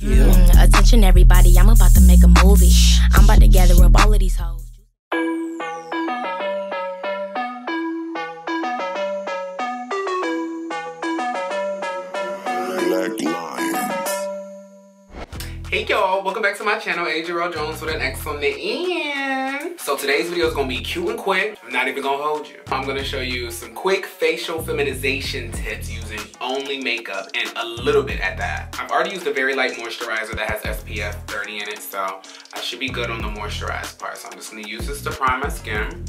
Mm, attention, everybody, I'm about to make a movie. I'm about to gather up all of these hoes. Hey y'all, welcome back to my channel, EJ Jones with an X on the end. So today's video is gonna be cute and quick. I'm not even gonna hold you. I'm gonna show you some quick facial feminization tips using only makeup and a little bit at that. I've already used a very light moisturizer that has SPF 30 in it, so I should be good on the moisturized part. So I'm just gonna use this to prime my skin.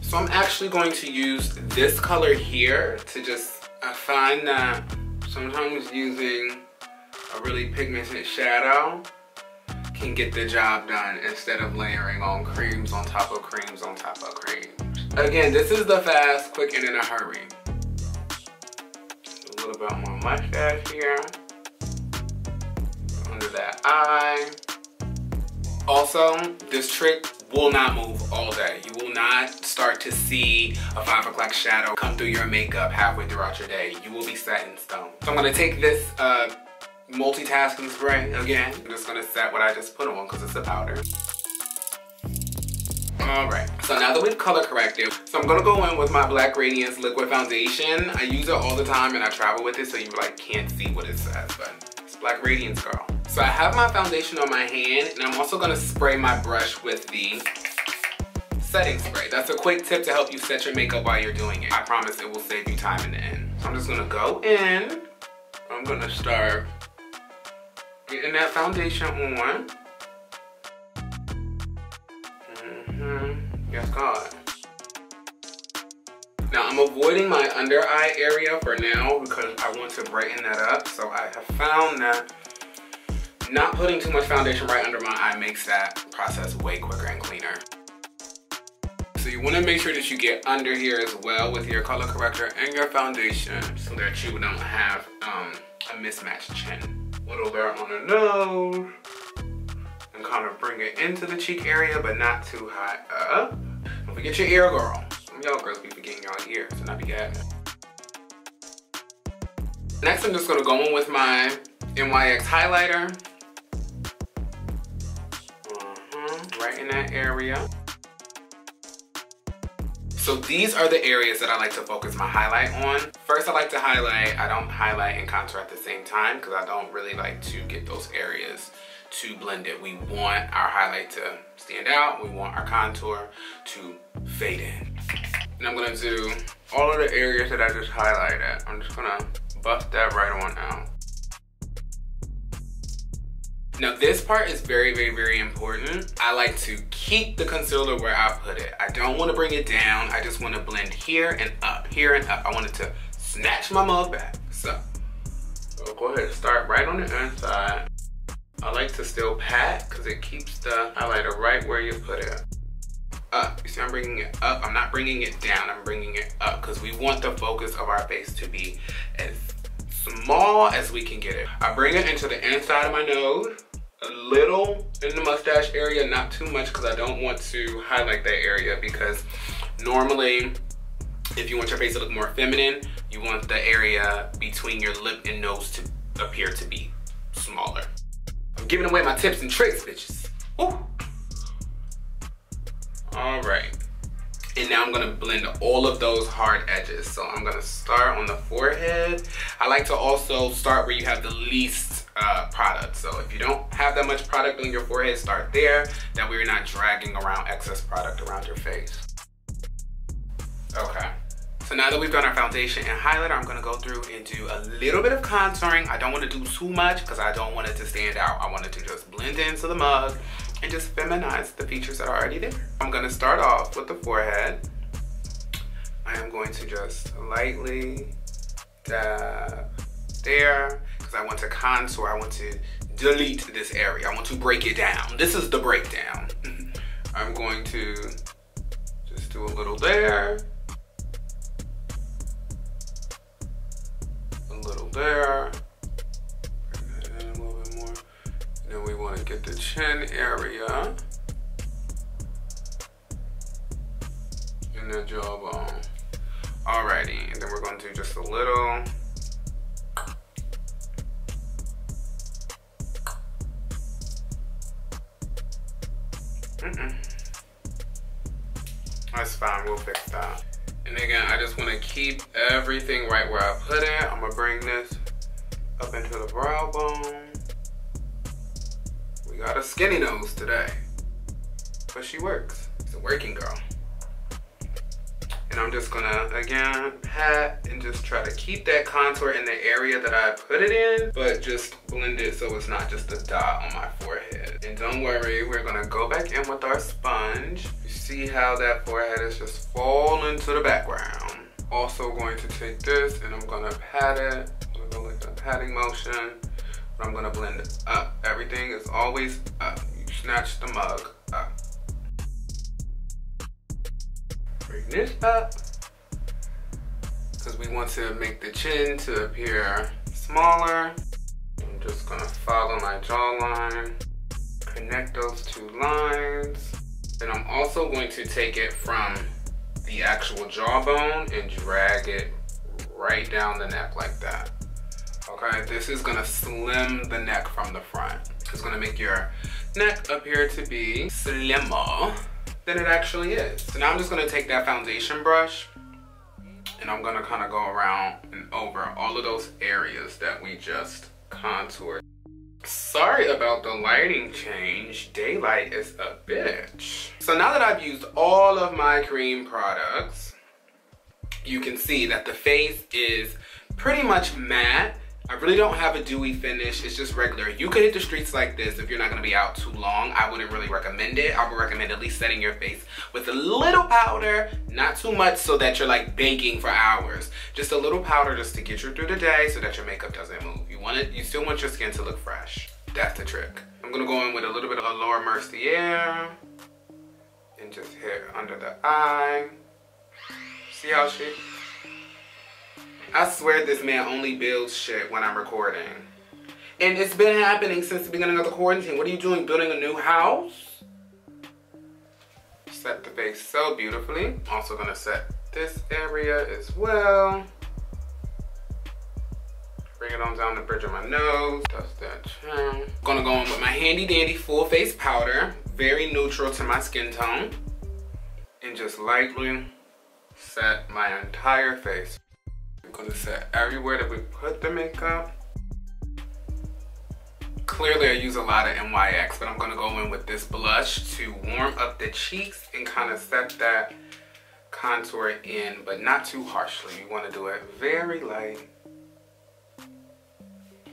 So I'm actually going to use this color here to just, I find that sometimes using a really pigmented shadow can get the job done instead of layering on creams on top of creams on top of creams. Again, this is the fast, quick, and in a hurry. A little bit my mustache here. Under that eye. Also, this trick will not move all day. You will not start to see a five o'clock shadow come through your makeup halfway throughout your day. You will be set in stone. So I'm gonna take this uh, multitasking spray again. I'm just gonna set what I just put on because it's a powder. All right, so now that we've color corrected, so I'm gonna go in with my Black Radiance Liquid Foundation. I use it all the time and I travel with it so you like can't see what it says, but Black Radiance, girl. So I have my foundation on my hand and I'm also gonna spray my brush with the setting spray. That's a quick tip to help you set your makeup while you're doing it. I promise it will save you time in the end. So I'm just gonna go in. I'm gonna start getting that foundation on. Mm-hmm. Yes, God. I'm avoiding my under eye area for now because I want to brighten that up. So I have found that not putting too much foundation right under my eye makes that process way quicker and cleaner. So you want to make sure that you get under here as well with your color corrector and your foundation so that you don't have um, a mismatched chin. Little there on the nose and kind of bring it into the cheek area but not too high up. Don't forget your ear, girl. Y'all girls be forgetting y'all ears and I be gagging. Next I'm just to go in with my NYX highlighter mm-hmm, right in that area. So these are the areas that I like to focus my highlight on. First, I like to highlight. I don't highlight and contour at the same time because I don't really like to get those areas too blended. We want our highlight to stand out. We want our contour to fade in. And I'm gonna do all of the areas that I just highlighted. I'm just gonna buff that right on out. Now this part is very, very, very important. I like to keep the concealer where I put it. I don't wanna bring it down. I just wanna blend here and up, here and up. I want it to snatch my mug back. So, so go ahead and start right on the inside. I like to still pat because it keeps the highlighter right where you put it. Up, you see I'm bringing it up. I'm not bringing it down, I'm bringing it up because we want the focus of our face to be as small as we can get it. I bring it into the inside of my nose a little in the mustache area, not too much because I don't want to highlight that area because normally if you want your face to look more feminine, you want the area between your lip and nose to appear to be smaller. I'm giving away my tips and tricks, bitches. Ooh. I'm gonna blend all of those hard edges. So I'm gonna start on the forehead. I like to also start where you have the least uh, product. So if you don't have that much product on your forehead, start there. That way you're not dragging around excess product around your face. Okay. So now that we've done our foundation and highlighter, I'm gonna go through and do a little bit of contouring. I don't wanna do too much because I don't want it to stand out. I want it to just blend into the mug and just feminize the features that are already there. I'm gonna start off with the forehead. I am going to just lightly dab there because I want to contour, I want to delete this area. I want to break it down. This is the breakdown. I'm going to just do a little there. A little there. A little bit more. And then we want to get the chin area. And the jawbone. A little. Mm -mm. That's fine, we'll fix that. And again, I just wanna keep everything right where I put it. I'm gonna bring this up into the brow bone. We got a skinny nose today, but she works. She's a working girl. And I'm just gonna, again, pat and just try to keep that contour in the area that I put it in, but just blend it so it's not just a dot on my forehead. And don't worry, we're gonna go back in with our sponge. You see how that forehead is just falling to the background. Also going to take this and I'm gonna pat it. I'm gonna like a patting motion. But I'm gonna blend it up. Everything is always up. You snatch the mug up. Bring this up. Because we want to make the chin to appear smaller. I'm just gonna follow my jawline, connect those two lines. And I'm also going to take it from the actual jawbone and drag it right down the neck like that. Okay, this is gonna slim the neck from the front. It's gonna make your neck appear to be slimmer than it actually is. So now I'm just gonna take that foundation brush and I'm gonna kind of go around and over all of those areas that we just contoured. Sorry about the lighting change. Daylight is a bitch. So now that I've used all of my cream products, you can see that the face is pretty much matte I really don't have a dewy finish. It's just regular. You could hit the streets like this if you're not gonna be out too long. I wouldn't really recommend it. I would recommend at least setting your face with a little powder, not too much so that you're like baking for hours. Just a little powder just to get you through the day so that your makeup doesn't move. You want it, you still want your skin to look fresh. That's the trick. I'm gonna go in with a little bit of Laura Mercier and just hit under the eye. See how she I swear this man only builds shit when I'm recording. And it's been happening since the beginning of the quarantine. What are you doing, building a new house? Set the face so beautifully. Also gonna set this area as well. Bring it on down the bridge of my nose. Dust that chin. Gonna go in with my handy dandy full face powder. Very neutral to my skin tone. And just lightly set my entire face. Gonna set everywhere that we put the makeup. Clearly I use a lot of NYX, but I'm gonna go in with this blush to warm up the cheeks and kind of set that contour in, but not too harshly. You wanna do it very light.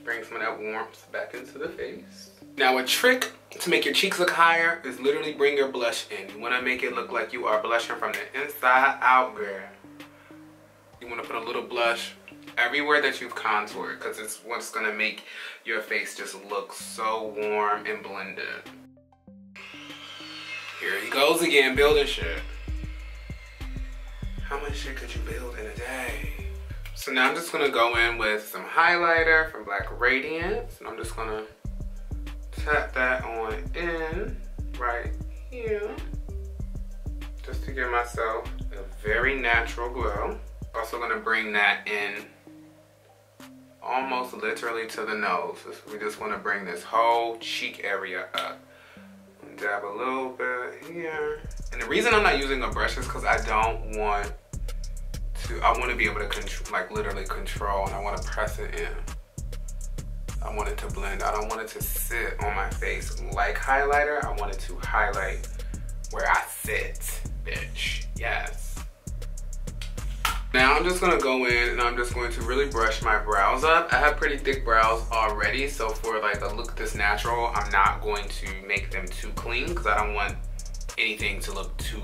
Bring some of that warmth back into the face. Now a trick to make your cheeks look higher is literally bring your blush in. You wanna make it look like you are blushing from the inside out, girl. You want to put a little blush everywhere that you've contoured because it's what's going to make your face just look so warm and blended. Here he goes again, building shit. How much shit could you build in a day? So now I'm just gonna go in with some highlighter from Black Radiance. And I'm just gonna tap that on in right here. Just to give myself a very natural glow. Also gonna bring that in almost literally to the nose. We just wanna bring this whole cheek area up. Dab a little bit here. And the reason I'm not using a brush is because I don't want to, I want to be able to control, like literally control and I want to press it in. I want it to blend. I don't want it to sit on my face like highlighter. I want it to highlight where I sit, bitch. Yes. Now I'm just gonna go in and I'm just going to really brush my brows up. I have pretty thick brows already, so for like a look this natural, I'm not going to make them too clean because I don't want anything to look too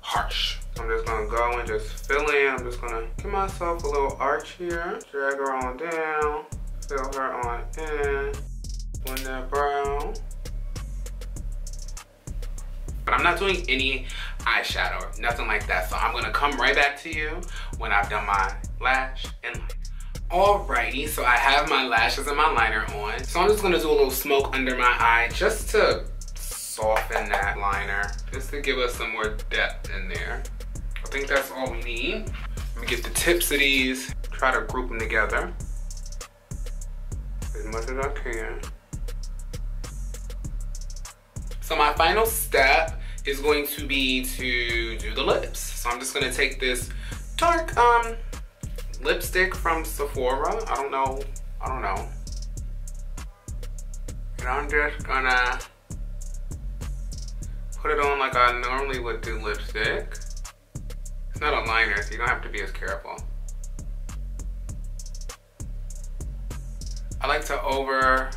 harsh. I'm just gonna go and just fill in. I'm just gonna give myself a little arch here. Drag her on down, fill her on in, blend that brow. But I'm not doing any eyeshadow, nothing like that. So I'm gonna come right back to you when I've done my lash and liner. Alrighty, so I have my lashes and my liner on. So I'm just gonna do a little smoke under my eye just to soften that liner, just to give us some more depth in there. I think that's all we need. Let me get the tips of these, try to group them together as much as I can. So my final step is going to be to do the lips. So I'm just gonna take this dark um, lipstick from Sephora. I don't know, I don't know. And I'm just gonna put it on like I normally would do lipstick. It's not a liner, so you don't have to be as careful. I like to over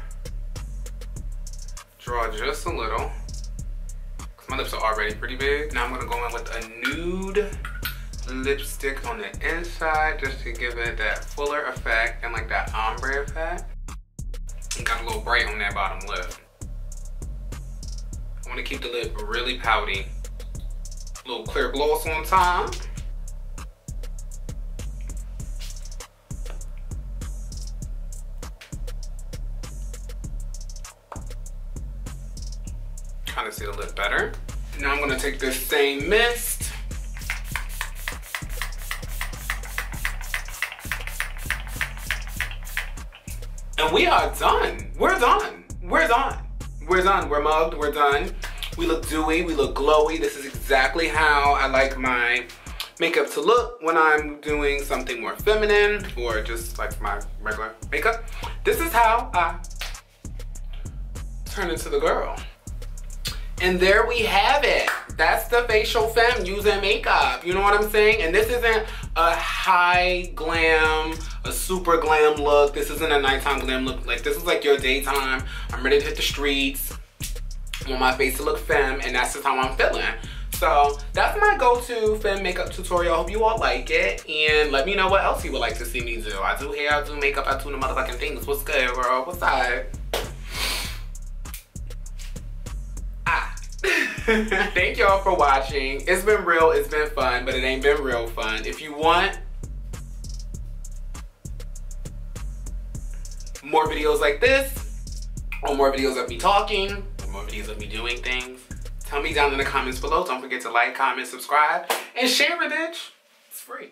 draw just a little. My lips are already pretty big. Now I'm gonna go in with a nude lipstick on the inside just to give it that fuller effect and like that ombre effect. And got a little bright on that bottom lip. I wanna keep the lip really pouty. A little clear gloss on top. kind of see the lip better. Now I'm gonna take this same mist. And we are done. We're done. We're done. We're done. We're mugged. We're done. We look dewy. We look glowy. This is exactly how I like my makeup to look when I'm doing something more feminine or just like my regular makeup. This is how I turn into the girl. And there we have it. That's the facial femme using makeup. You know what I'm saying? And this isn't a high glam, a super glam look. This isn't a nighttime glam look. Like this is like your daytime. I'm ready to hit the streets. I want my face to look femme and that's just how I'm feeling. So that's my go-to femme makeup tutorial. Hope you all like it. And let me know what else you would like to see me do. I do hair, I do makeup, I do the motherfucking things. What's good, girl? What's up? Thank y'all for watching. It's been real, it's been fun, but it ain't been real fun. If you want more videos like this, or more videos of me talking, or more videos of me doing things, tell me down in the comments below. Don't forget to like, comment, subscribe, and share it, bitch. It's free.